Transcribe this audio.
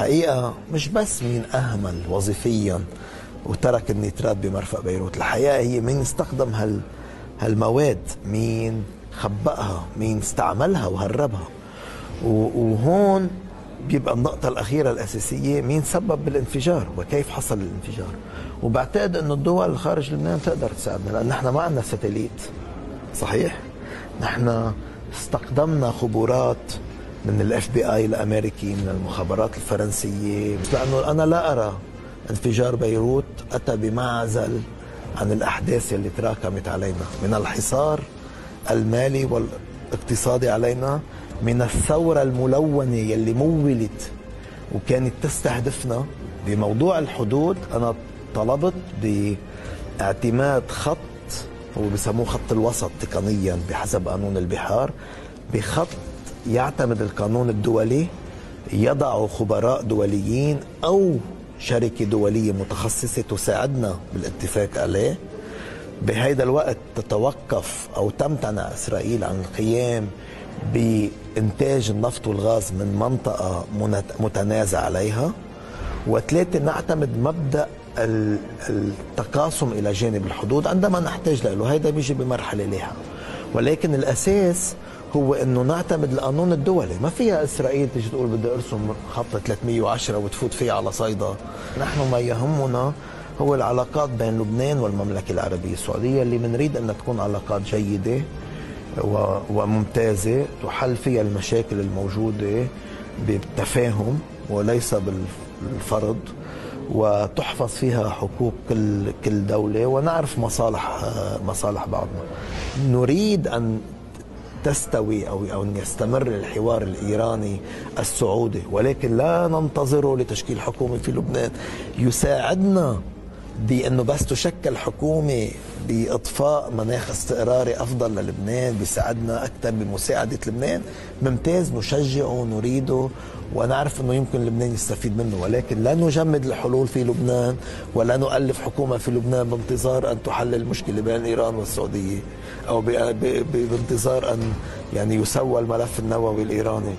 الحقيقة مش بس مين أهمل وظيفيا وترك النيترات بمرفأ بيروت الحقيقة هي مين استخدم هال هالمواد مين خبأها مين استعملها وهربها. وهون بيبقى النقطة الأخيرة الأساسية مين سبب بالانفجار وكيف حصل الانفجار. وبعتقد أنه الدول خارج لبنان تقدر تساعدنا لأن نحن ما عندنا ساتليت صحيح؟ نحن استقدمنا خبرات من ال FBI الأمريكي من المخابرات الفرنسية. لأنه أنا لا أرى انفجار بيروت أتى بمعزل عن الأحداث اللي تراكمت علينا. من الحصار المالي والاقتصادي علينا من الثورة الملونة يلي مولت وكانت تستهدفنا بموضوع الحدود. أنا طلبت باعتماد خط هو بسموه خط الوسط تقنيا بحسب قانون البحار بخط يعتمد القانون الدولي يضع خبراء دوليين أو شركة دولية متخصصة تساعدنا بالاتفاق عليه. بهيدا الوقت تتوقف أو تمتنع إسرائيل عن القيام بإنتاج النفط والغاز من منطقة متنازع عليها. وثلاثة نعتمد مبدأ التقاسم إلى جانب الحدود عندما نحتاج له. هيدا بيجي بمرحلة لاحقة ولكن الأساس هو إنه نعتمد القانون الدولي ما فيها إسرائيل تيجي تقول بدي أرسم خط 310 وتفوت فيه على صيدا. نحن ما يهمنا هو العلاقات بين لبنان والمملكة العربية السعودية اللي بنريد إنها تكون علاقات جيدة وممتازة تحل فيها المشاكل الموجودة بالتفاهم وليس بالفرض وتحفظ فيها حقوق كل كل دولة ونعرف مصالح مصالح بعضنا. نريد أن تستوي أو أو أن يستمر الحوار الإيراني السعودي. ولكن لا ننتظره لتشكيل حكومة في لبنان. يساعدنا بانه بس تشكل حكومه بإطفاء مناخ استقراري أفضل للبنان بيساعدنا أكثر بمساعدة لبنان. ممتاز نشجعه نريده ونعرف إنه يمكن لبنان يستفيد منه. ولكن لا نجمد الحلول في لبنان ولا نؤلف حكومة في لبنان بانتظار أن تحل المشكلة بين إيران والسعودية أو بانتظار أن يعني يسوى الملف النووي الإيراني.